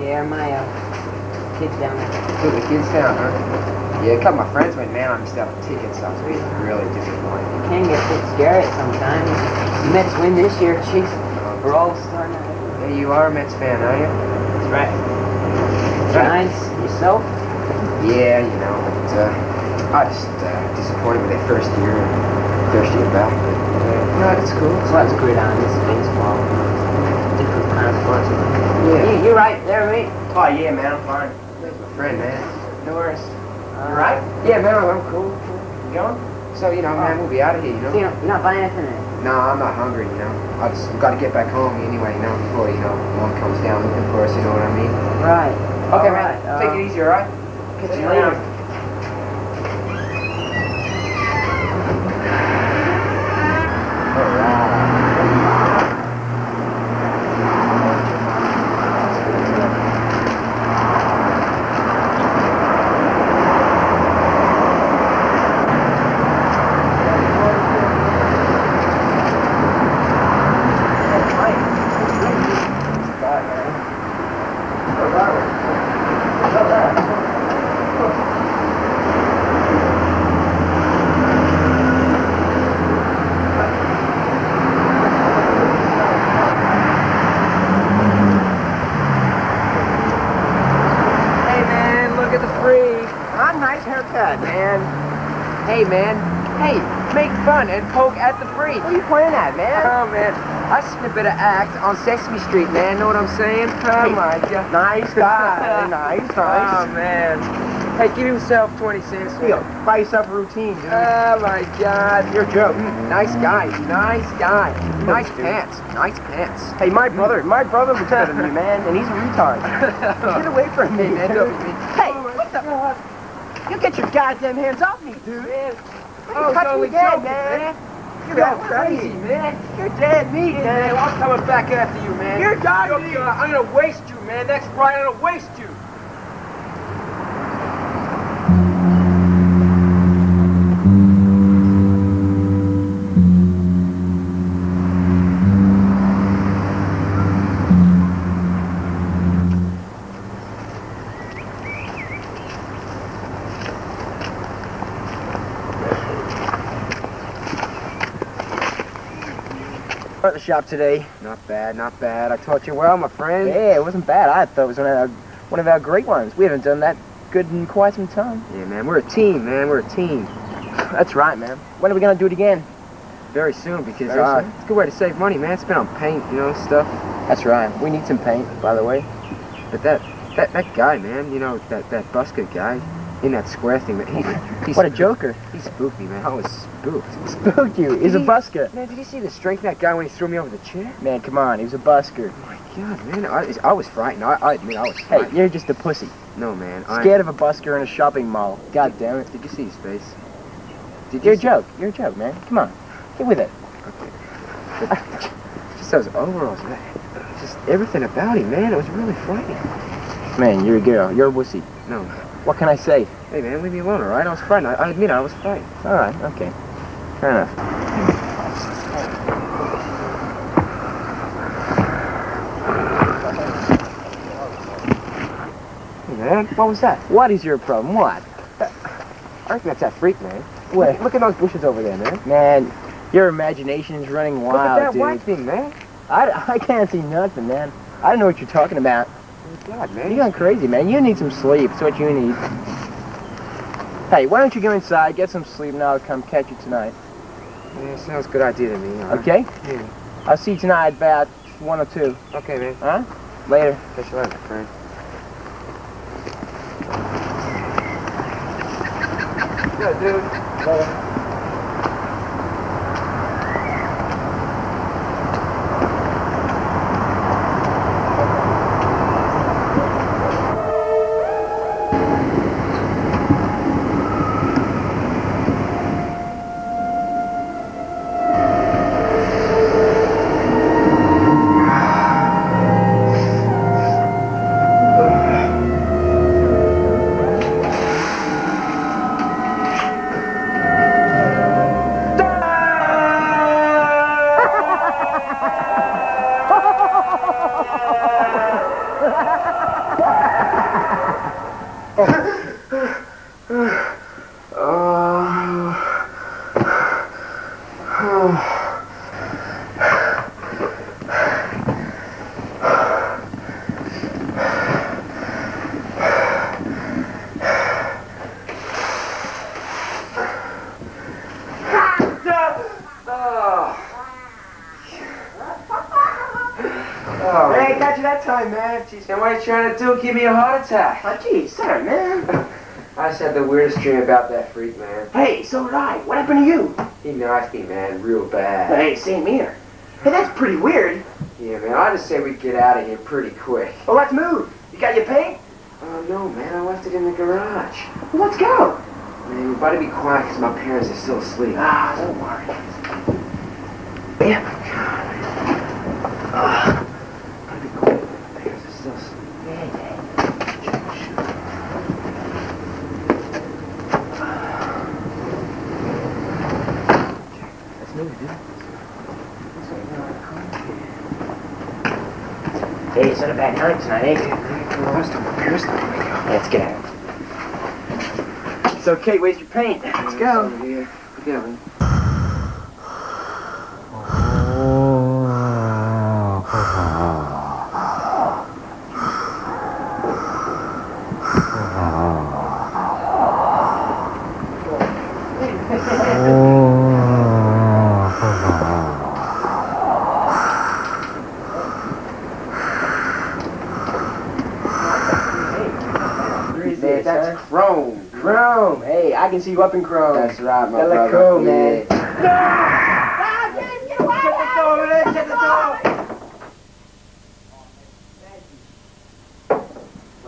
Yeah, yeah, my uh, kid's down there. Who, the kids down, huh? Yeah, a couple of my friends went, man, I'm just out on tickets. I was really, really disappointed. Can get a bit scary sometimes. The Mets win this year, jeez. We're all starting out. Hey, you are a Mets fan, are you? That's right. Giants, yourself? Yeah, you know, but uh, I just uh, disappointed with their first year, first year back. But uh, no, it's cool. That's what's good on this baseball. Different kind of sports. Yeah. You, you're right there, mate. Oh yeah, man, I'm fine. That's my friend, man. No worries. You right? Yeah, man, I'm cool. cool. You going? So you know, man, we'll be out of here. You know. You know, you're not buying anything? No, I'm not hungry. You know, I just got to get back home anyway. You know, before you know, mom comes down looking for us. You know what I mean? Right. Okay, All man. right, Take uh, it easy, all right? Catch you you later. later. All right. Hey man, look at the free. Ah, nice haircut, man. Hey man, hey, make fun and poke at the free. What are you playing at, man? Oh man, I seen a bit of act on Sesame Street, man. Know what I'm saying? Oh my god. Nice guy. nice, nice. Oh man. Hey, give yourself 20 cents. Buy yourself a routine, dude. Oh my god. You're a joke. Nice guy. Nice guy. Nice pants. Nice pants. Hey, my brother, my brother looks better than you, man, and he's a retard. Get away from me, man. Hey, what the? Oh, you get your goddamn hands off me, dude. Oh, touch me again, man. You're going crazy, man. You're dead meat, man. I'm coming back after you, man. You're done You're meat. Uh, I'm gonna waste you, man. Next Friday, I'm gonna waste you. The shop today. Not bad, not bad. I taught you well, my friend. Yeah, it wasn't bad. I thought it was one of our, one of our great ones. We haven't done that good in quite some time. Yeah, man, we're a team, man. We're a team. That's right, man. When are we gonna do it again? Very soon, because Very uh, soon. it's a good way to save money, man. Spend on paint, you know, stuff. That's right. We need some paint, by the way. But that, that, that guy, man, you know, that, that busker guy in that square thing, man, he, oh he What a joker. He spooked me, man. I was spooked. Spooked you. He's a busker. Man, did you see the strength of that guy when he threw me over the chair? Man, come on. He was a busker. Oh my god, man. I, I was frightened. I, I admit I was Hey, you're just a pussy. No, man. Scared of a busker in a shopping mall. God damn it. Did you see his face? Did You're a joke. You're a joke, man. Come on. Get with it. Okay. Just those overalls, man. Just everything about him, man. It was really frightening. Man, you're a girl. You're a wussy. No. What can I say? Hey, man, leave me alone, all right? I was frightened. I, I admit I was frightened. All right, okay. Fair enough. Hey, man, what was that? What is your problem? What? Uh, I reckon that's that freak, man. What? Look at those bushes over there, man. Man, your imagination is running Look wild, at that dude. white thing, man. I, I can't see nothing, man. I don't know what you're talking about. God, You're going crazy, man. You need some sleep. It's what you need. Hey, why don't you go inside, get some sleep, and I'll come catch you tonight. Yeah, sounds a good idea to me. right? Okay? Yeah. I'll see you tonight about one or two. Okay, man. Huh? Later. Catch you later, friend. Good, dude. didn't time, man. Jeez, man, what are you trying to do? Give me a heart attack. Oh, geez, sorry, man. I just had the weirdest dream about that freak, man. Hey, so did I. What happened to you? He knocked me, man, real bad. Hey, same here. Hey, that's pretty weird. Yeah, man, I just say we get out of here pretty quick. Well, let's move. You got your paint? Oh, no, man, I left it in the garage. Well, let's go. Man, we better be quiet because my parents are still asleep. Ah, don't worry. Yeah. Ah, be quiet. My parents are still asleep. let's move, dude. Hey, it's not a bad night tonight, eh? Let's get out. So, Kate, where's your paint? Let's go. Yeah, yeah, man. Where's Man, this, that's huh? chrome. Chrome. Hey, I can see you up in Chrome. That's right, my That look brother. cool, man. Yeah. Get the door over there. Get the door.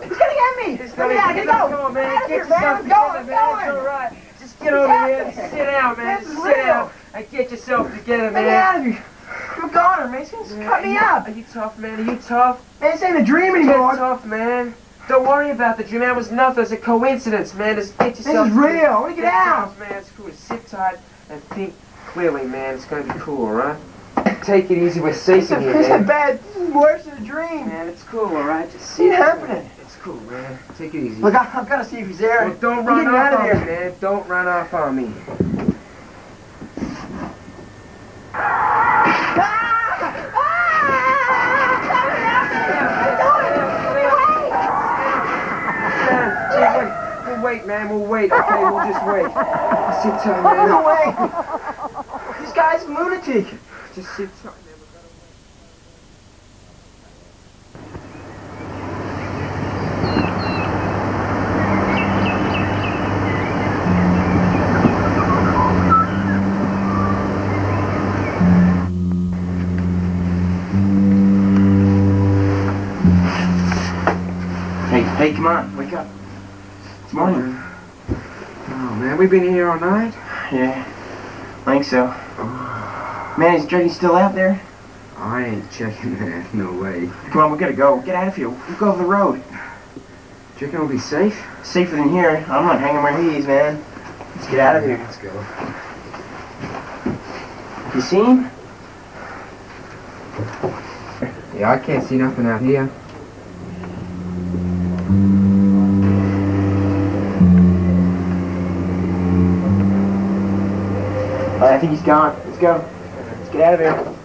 He's gonna get me. He's Let me out. get Get Come on, man. Get Get yourself together, I'm man. It's all going. right. Just get over here and sit down, man. This is sit down and get yourself together, Let me man. out of here. I'm a goner, man. He's gonna cut me up. Are you tough, man? Are you tough? Man, this ain't a dream Get anymore. tough, man. Don't worry about the dream. That was nothing. It's a coincidence, man. Just get yourself. This is real. Get out. man. It's cool. Sit tight and think clearly, man. It's gonna be cool, alright? Take it easy. We're safe in here, This is bad. This is worse than a dream. Man, it's cool, alright? Just see it happening? It's cool, man. Take it easy. Look, I, I've got to see if he's there. Well, don't run off on me, man. Don't run off on me. Wait, man. We'll wait. Okay, we'll just wait. Sit tight, man. No way. This guy's a lunatic. Just sit tight, man. Hey, hey, come on, wake up. It's morning. Man. We've been here all night. Yeah, I think so. Man, is Juggy still out there? I ain't checking that. No way. Come on, we gotta go. Get out of here. We'll go over the road. Reckon we'll be safe? Safer than here. I'm not hanging where he is, man. Let's get out of here. Let's go. You see him? Yeah, I can't see nothing out here. I think he's gone. Let's go. Let's get out of here.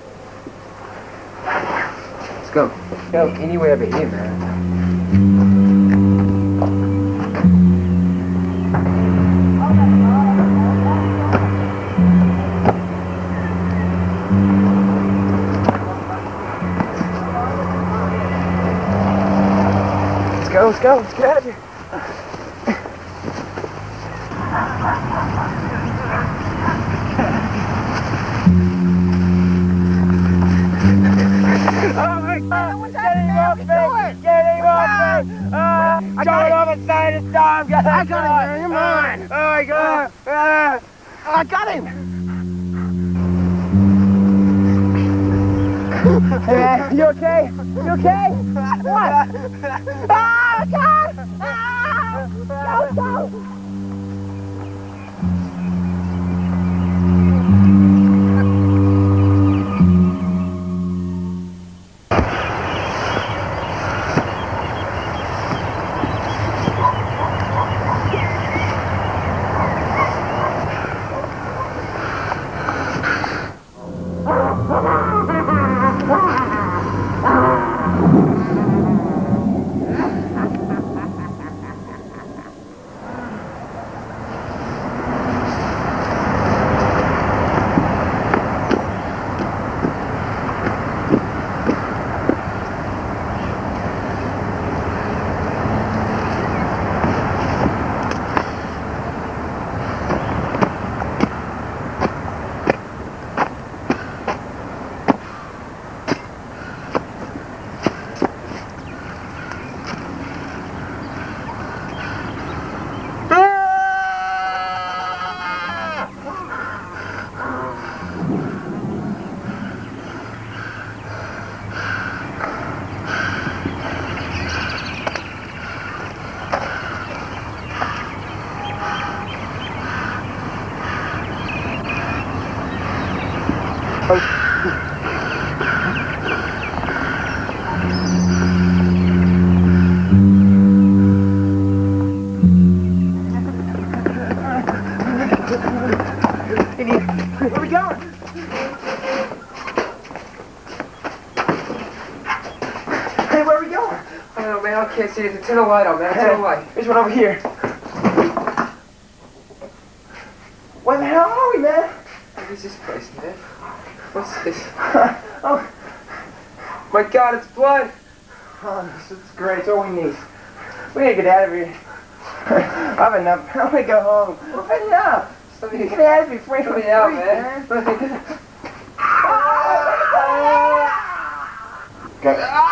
Let's go. Go anywhere but here, man. Let's go, let's go. Let's get out of here. I got him. hey, man, you okay? You okay? What? Ah, God! Ah! Go, go! Can't see it. Turn the light on, man. Turn the light. There's one over here. Where the hell are we, man? What is this place, man? What's this? oh, My God, it's blood. oh, this is great. It's all we need. We gotta get out of here. I've enough. I wanna go home. I've enough. Me, Get out of here, free me out, free, man. I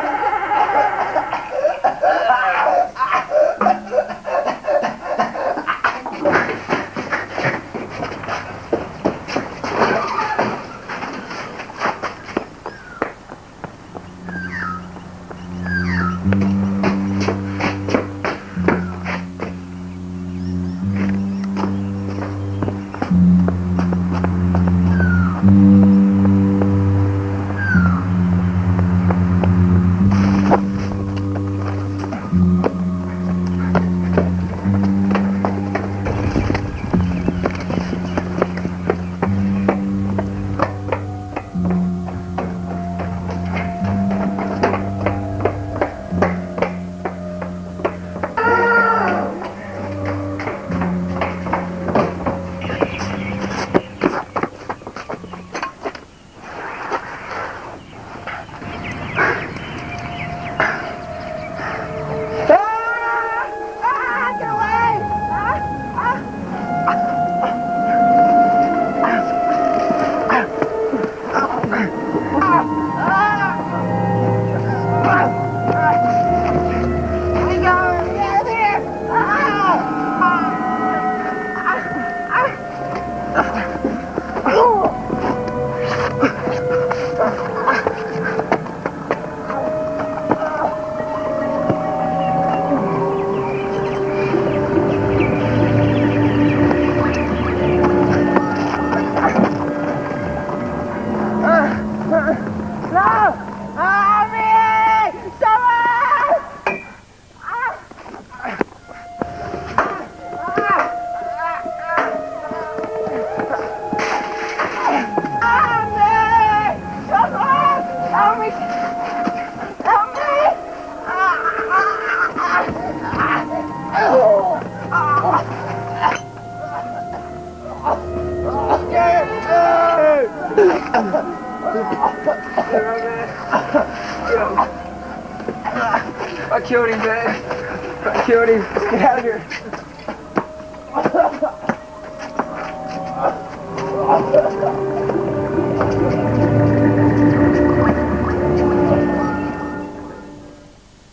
killed him, man. I killed him. Let's get out of here.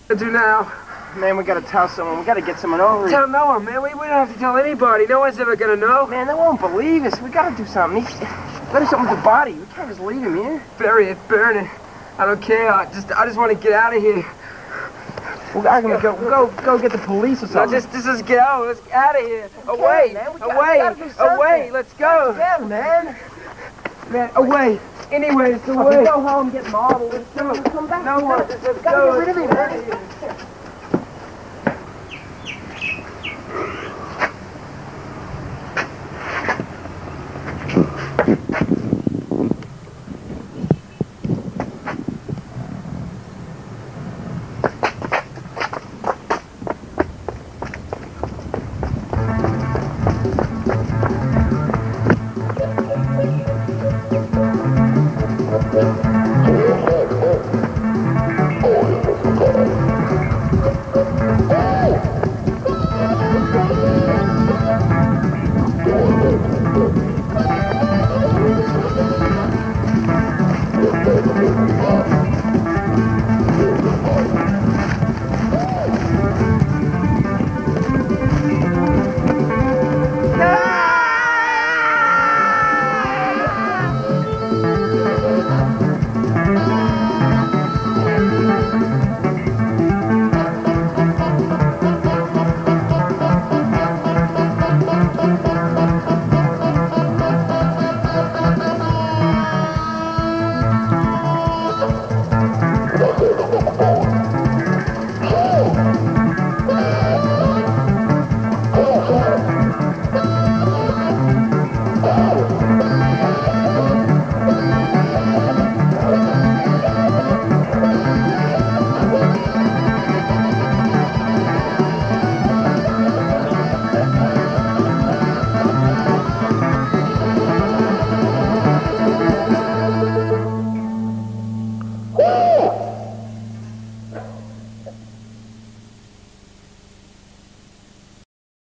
What do now? Man, we gotta tell someone. We gotta get someone over here. Tell no one, man. We, we don't have to tell anybody. No one's ever gonna know. Man, they won't believe us. We gotta do something. He's, gotta do something with the body. We can't just leave him here. Bury it, burn it. I don't care. I just, I just want to get out of here. We gotta go, go, go get the police or No, something. just, just let's get out. Let's get out of here. Away, man. Gotta- away, we gotta do something. away. Let's go, Yeah, man. man. Away. Anyways, away. go home, get modeled, and No, come back. no one. gotta- get rid of him, man.